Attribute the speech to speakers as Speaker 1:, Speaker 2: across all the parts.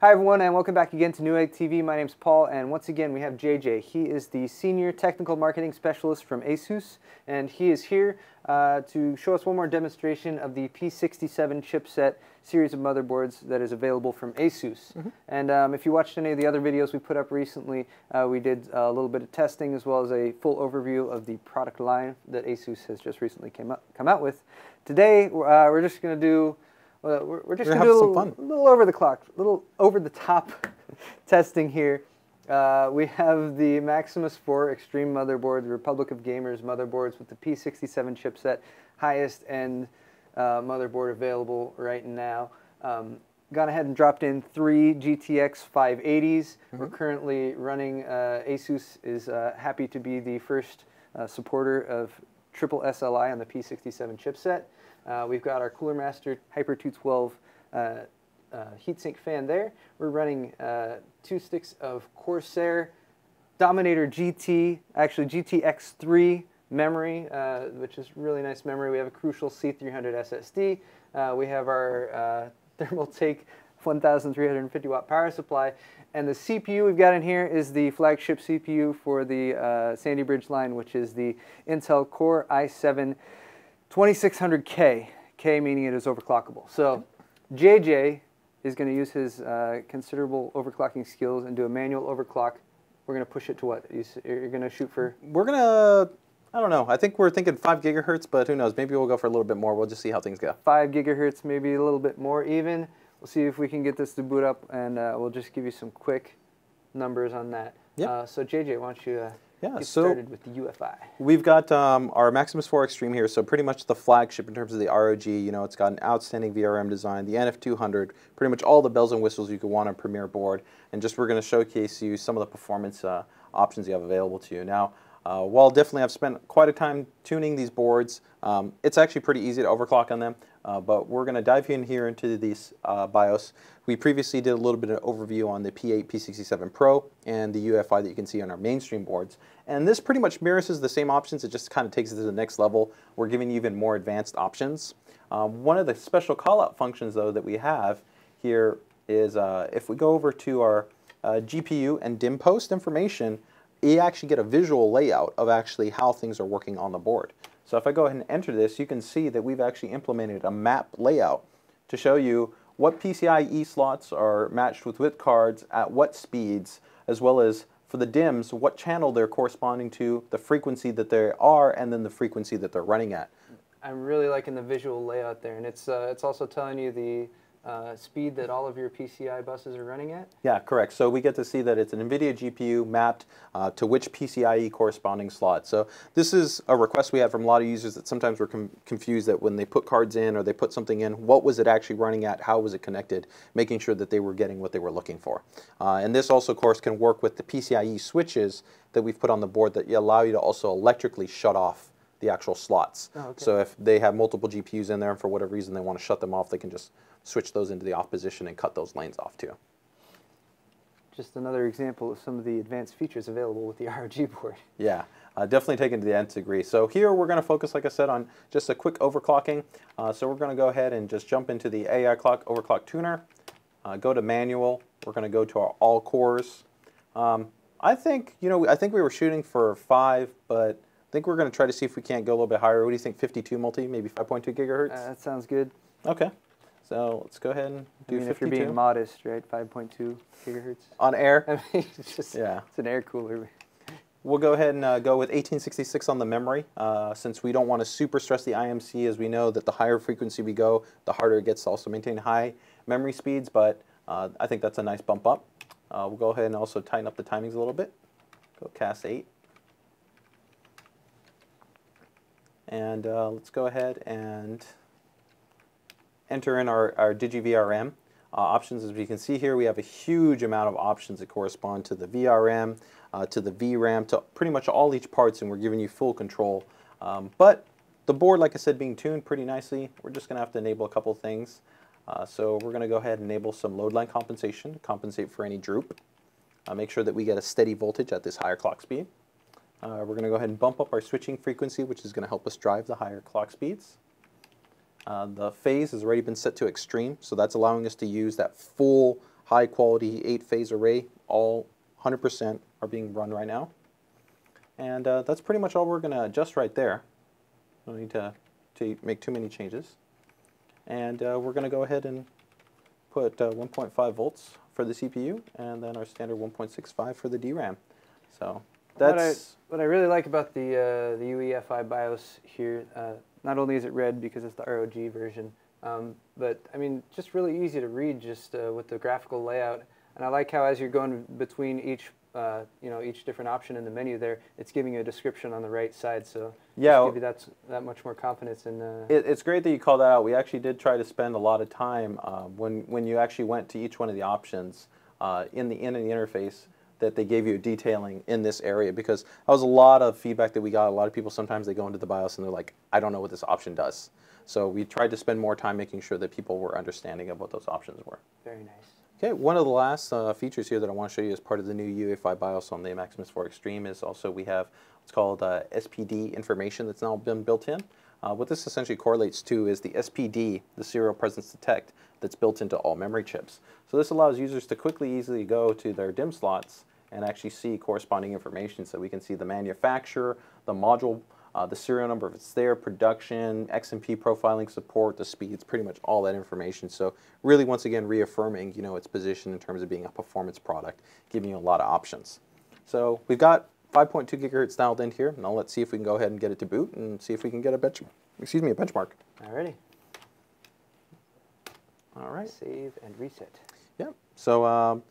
Speaker 1: Hi everyone and welcome back again to Newegg TV. My name's Paul and once again we have JJ. He is the Senior Technical Marketing Specialist from ASUS and he is here uh, to show us one more demonstration of the P67 chipset series of motherboards that is available from ASUS. Mm -hmm. And um, if you watched any of the other videos we put up recently, uh, we did a little bit of testing as well as a full overview of the product line that ASUS has just recently came up, come out with. Today uh, we're just going to do well, we're, we're just going to do a little, a little, over the clock, a little over the top testing here. Uh, we have the Maximus 4 Extreme motherboard, the Republic of Gamers motherboards with the P67 chipset, highest end uh, motherboard available right now. Um, gone ahead and dropped in three GTX 580s. Mm -hmm. We're currently running, uh, Asus is uh, happy to be the first uh, supporter of triple SLI on the P67 chipset. Uh, we've got our Cooler Master Hyper 212 uh, uh, heatsink fan there. We're running uh, two sticks of Corsair Dominator GT, actually GTX3 memory, uh, which is really nice memory. We have a Crucial C300 SSD. Uh, we have our Thermaltake 1,350 watt power supply. And the CPU we've got in here is the flagship CPU for the uh, Sandy Bridge line, which is the Intel Core i7 2600K, K meaning it is overclockable. So JJ is going to use his uh, considerable overclocking skills and do a manual overclock. We're going to push it to what? You're going to shoot for?
Speaker 2: We're going to, I don't know. I think we're thinking 5 gigahertz, but who knows? Maybe we'll go for a little bit more. We'll just see how things go.
Speaker 1: 5 gigahertz, maybe a little bit more even. We'll see if we can get this to boot up, and uh, we'll just give you some quick numbers on that. Yeah. Uh, so JJ, why don't you uh, yeah, Get so started with the UEFI.
Speaker 2: We've got um, our Maximus 4 Extreme here, so pretty much the flagship in terms of the ROG. You know, it's got an outstanding VRM design, the NF200, pretty much all the bells and whistles you could want on a Premier board. And just we're going to showcase you some of the performance uh, options you have available to you. Now, uh, while definitely I've spent quite a time tuning these boards, um, it's actually pretty easy to overclock on them. Uh, but we're going to dive in here into these uh, BIOS. We previously did a little bit of overview on the P8, P67 Pro, and the UEFI that you can see on our mainstream boards. And this pretty much mirrors the same options. It just kind of takes it to the next level. We're giving you even more advanced options. Um, one of the special callout functions, though, that we have here is uh, if we go over to our uh, GPU and DIMM post information, you actually get a visual layout of actually how things are working on the board. So if I go ahead and enter this, you can see that we've actually implemented a map layout to show you what PCIe slots are matched with which cards at what speeds, as well as for the DIMMs, what channel they're corresponding to, the frequency that they are, and then the frequency that they're running at.
Speaker 1: I'm really liking the visual layout there, and it's uh, it's also telling you the uh, speed that all of your PCI buses are running at?
Speaker 2: Yeah, correct. So we get to see that it's an NVIDIA GPU mapped uh, to which PCIe corresponding slot. So this is a request we have from a lot of users that sometimes we're com confused that when they put cards in or they put something in, what was it actually running at, how was it connected, making sure that they were getting what they were looking for. Uh, and this also, of course, can work with the PCIe switches that we've put on the board that allow you to also electrically shut off the actual slots. Oh, okay. So if they have multiple GPUs in there and for whatever reason they want to shut them off, they can just switch those into the off position and cut those lanes off too.
Speaker 1: Just another example of some of the advanced features available with the ROG board.
Speaker 2: Yeah, uh, definitely taken to the nth degree. So here we're going to focus, like I said, on just a quick overclocking. Uh, so we're going to go ahead and just jump into the AI clock overclock tuner. Uh, go to manual. We're going to go to our all cores. Um, I think, you know, I think we were shooting for five, but I think we're going to try to see if we can't go a little bit higher. What do you think, 52 multi, maybe 5.2 gigahertz?
Speaker 1: Uh, that sounds good.
Speaker 2: Okay. So let's go ahead and do I
Speaker 1: mean,
Speaker 2: 52.
Speaker 1: if you're being modest, right, 5.2 gigahertz.
Speaker 2: On air?
Speaker 1: I mean, it's just, yeah. it's an air cooler.
Speaker 2: We'll go ahead and uh, go with 1866 on the memory, uh, since we don't want to super stress the IMC, as we know that the higher frequency we go, the harder it gets to also maintain high memory speeds, but uh, I think that's a nice bump up. Uh, we'll go ahead and also tighten up the timings a little bit. Go CAS 8. And uh, let's go ahead and enter in our, our DigiVRM uh, options. As we can see here, we have a huge amount of options that correspond to the VRM, uh, to the VRAM, to pretty much all each parts, and we're giving you full control. Um, but the board, like I said, being tuned pretty nicely, we're just going to have to enable a couple things. Uh, so we're going to go ahead and enable some load line compensation, to compensate for any droop. Uh, make sure that we get a steady voltage at this higher clock speed. Uh, we're going to go ahead and bump up our switching frequency, which is going to help us drive the higher clock speeds. Uh, the phase has already been set to extreme, so that's allowing us to use that full high quality eight phase array, all 100% are being run right now. And uh, that's pretty much all we're going to adjust right there. Don't need to, to make too many changes. And uh, we're going to go ahead and put uh, 1.5 volts for the CPU and then our standard 1.65 for the DRAM. So that's
Speaker 1: what I, what I really like about the uh, the UEFI BIOS here. Uh, not only is it red because it's the ROG version, um, but I mean just really easy to read just uh, with the graphical layout. And I like how as you're going between each uh, you know each different option in the menu there, it's giving you a description on the right side. So
Speaker 2: yeah,
Speaker 1: give you that that much more confidence in. Uh,
Speaker 2: it, it's great that you call that out. We actually did try to spend a lot of time uh, when when you actually went to each one of the options uh, in the in the interface that they gave you detailing in this area because that was a lot of feedback that we got. A lot of people sometimes they go into the BIOS and they're like, I don't know what this option does. So we tried to spend more time making sure that people were understanding of what those options were.
Speaker 1: Very nice.
Speaker 2: Okay, one of the last uh, features here that I want to show you as part of the new UEFI BIOS on the Maximus 4 Extreme is also we have what's called uh, SPD information that's now been built in. Uh, what this essentially correlates to is the SPD, the serial presence detect, that's built into all memory chips. So this allows users to quickly, easily go to their DIMM slots and actually see corresponding information. So we can see the manufacturer, the module, uh, the serial number if it's there, production, XMP profiling support, the speeds, pretty much all that information. So really, once again, reaffirming you know its position in terms of being a performance product, giving you a lot of options. So we've got 5.2 gigahertz dialed in here. Now let's see if we can go ahead and get it to boot and see if we can get a bench, excuse me, a benchmark.
Speaker 1: Alrighty.
Speaker 2: All right.
Speaker 1: Save and reset.
Speaker 2: Yeah. So. Um,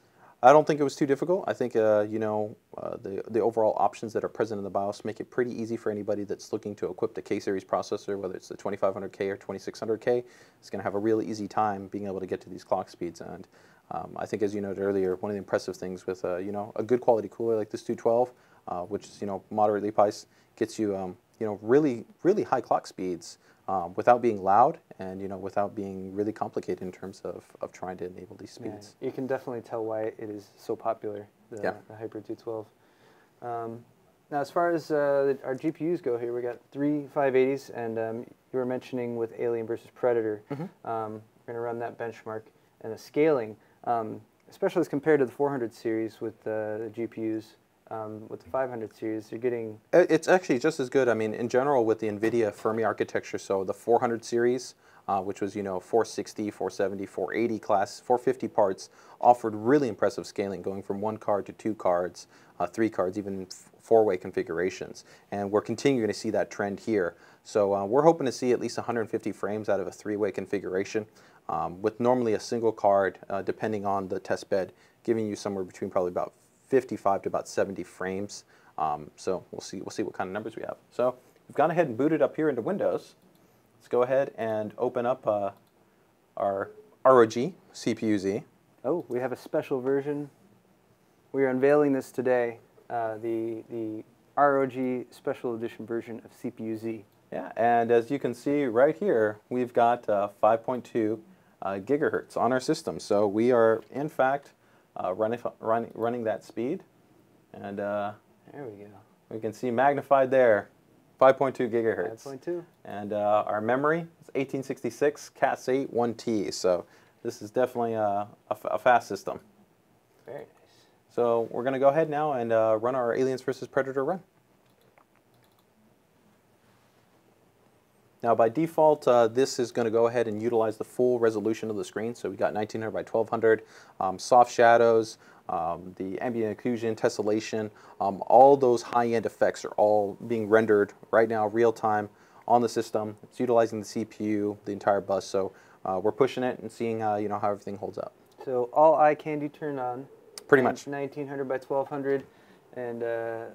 Speaker 2: I don't think it was too difficult. I think uh, you know uh, the the overall options that are present in the BIOS make it pretty easy for anybody that's looking to equip the K series processor, whether it's the 2500K or 2600K. It's going to have a really easy time being able to get to these clock speeds. And um, I think, as you noted earlier, one of the impressive things with uh, you know a good quality cooler like this 212, uh, which is you know moderately priced, gets you um, you know really really high clock speeds um, without being loud and you know without being really complicated in terms of, of trying to enable these speeds.
Speaker 1: Yeah, you can definitely tell why it is so popular, the, yeah. the Hyper 212. Um, now, as far as uh, our GPUs go here, we got three 580s, and um, you were mentioning with Alien versus Predator, mm -hmm. we're going to run that benchmark and the scaling, um, especially as compared to the 400 series with uh, the GPUs um, with the 500 series, you're getting...
Speaker 2: It's actually just as good. I mean, in general, with the NVIDIA Fermi architecture, so the 400 series, uh, which was, you know, 460, 470, 480 class, 450 parts, offered really impressive scaling, going from one card to two cards, uh, three cards, even four-way configurations. And we're continuing to see that trend here. So uh, we're hoping to see at least 150 frames out of a three-way configuration, um, with normally a single card, uh, depending on the test bed, giving you somewhere between probably about 55 to about 70 frames. Um, so we'll see, we'll see what kind of numbers we have. So we've gone ahead and booted up here into Windows. Let's go ahead and open up uh, our ROG CPU-Z.
Speaker 1: Oh, we have a special version. We are unveiling this today, uh, the, the ROG Special Edition version of CPU-Z.
Speaker 2: Yeah, and as you can see right here, we've got uh, 5.2 uh, gigahertz on our system. So we are, in fact, uh, running, running, running that speed. And uh,
Speaker 1: there we go.
Speaker 2: We can see magnified there, 5.2 gigahertz.
Speaker 1: 5.2.
Speaker 2: And uh, our memory is 1866 Cas8 1T. So this is definitely a, a, fast system.
Speaker 1: Very nice.
Speaker 2: So we're going to go ahead now and uh, run our Aliens versus Predator run. Now by default, uh, this is going to go ahead and utilize the full resolution of the screen. So we got 1900 by 1200, um, soft shadows, um, the ambient occlusion, tessellation, um, all those high-end effects are all being rendered right now, real time on the system. It's utilizing the CPU, the entire bus. So uh, we're pushing it and seeing uh, you know how everything holds up.
Speaker 1: So all eye candy turned on.
Speaker 2: Pretty much.
Speaker 1: 1900 by 1200, and uh,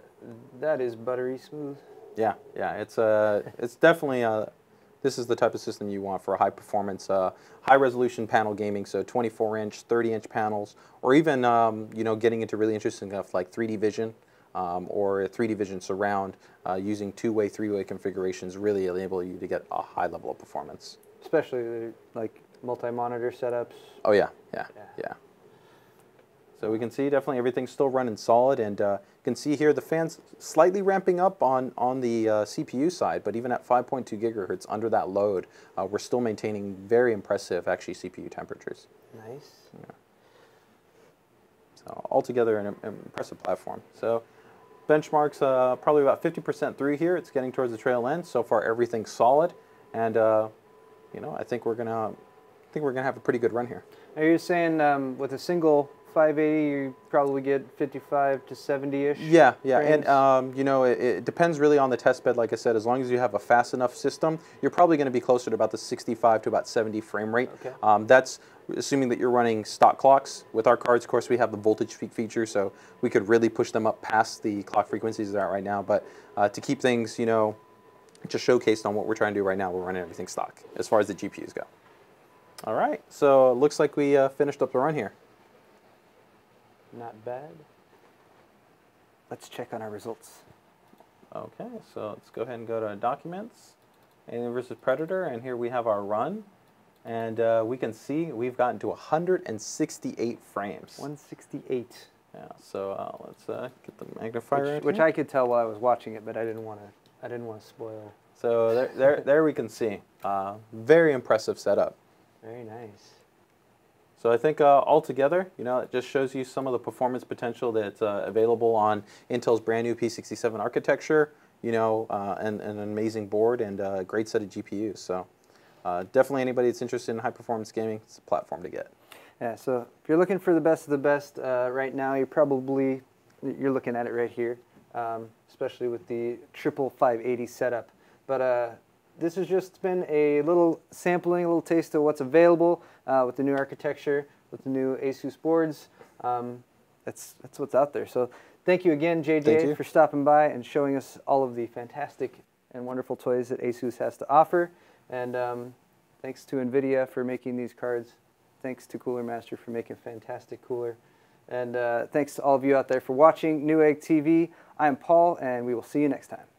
Speaker 1: that is buttery smooth.
Speaker 2: Yeah, yeah, it's uh, it's definitely uh, this is the type of system you want for a high performance, uh, high resolution panel gaming. So 24 inch, 30 inch panels, or even um, you know getting into really interesting stuff like 3D vision. Um, or 3D vision surround uh, using two-way, three-way configurations really enable you to get a high level of performance.
Speaker 1: Especially like multi-monitor setups.
Speaker 2: Oh yeah, yeah, yeah. yeah. So we can see definitely everything's still running solid and uh, you can see here the fans slightly ramping up on, on the uh, CPU side, but even at 5.2 gigahertz under that load, uh, we're still maintaining very impressive actually CPU temperatures.
Speaker 1: Nice. Yeah.
Speaker 2: So altogether an, an impressive platform. So benchmarks uh, probably about 50% through here. It's getting towards the trail end. So far everything's solid, and uh, you know I think we're gonna I think we're gonna have a pretty good run here.
Speaker 1: Are you saying um, with a single 580, you probably get 55 to 70-ish?
Speaker 2: Yeah, yeah,
Speaker 1: frames?
Speaker 2: and um, you know it, it, depends really on the test bed. Like I said, as long as you have a fast enough system, you're probably going to be closer to about the 65 to about 70 frame rate.
Speaker 1: Okay.
Speaker 2: Um, that's assuming that you're running stock clocks. With our cards, of course, we have the voltage tweak feature, so we could really push them up past the clock frequencies they're at right now. But uh, to keep things, you know, just showcased on what we're trying to do right now, we're running everything stock as far as the GPUs go. All right, so it looks like we uh, finished up the run here.
Speaker 1: Not bad. Let's check on our results.
Speaker 2: Okay, so let's go ahead and go to Documents, Alien vs. Predator, and here we have our run. And uh, we can see we've gotten to 168 frames.
Speaker 1: 168.
Speaker 2: Yeah, so uh, let's uh, get the magnifier
Speaker 1: Which, which. I could tell while I was watching it, but I didn't want to. I didn't want to spoil.
Speaker 2: So there, there, there we can see. Uh, very impressive setup.
Speaker 1: Very nice.
Speaker 2: So I think uh, altogether, you know, it just shows you some of the performance potential that's uh, available on Intel's brand new P67 architecture, you know, uh, and, and an amazing board and a great set of GPUs. So uh, definitely anybody that's interested in high performance gaming, it's a platform to get.
Speaker 1: Yeah. So if you're looking for the best of the best uh, right now, you're probably you're looking at it right here, um, especially with the triple 580 setup. But uh, this has just been a little sampling, a little taste of what's available uh, with the new architecture, with the new ASUS boards. Um, that's that's what's out there. So thank you again, JJ,
Speaker 2: you.
Speaker 1: for stopping by and showing us all of the fantastic and wonderful toys that ASUS has to offer. And um, thanks to NVIDIA for making these cards. Thanks to Cooler Master for making fantastic cooler. And uh, thanks to all of you out there for watching Newegg TV. I'm Paul, and we will see you next time.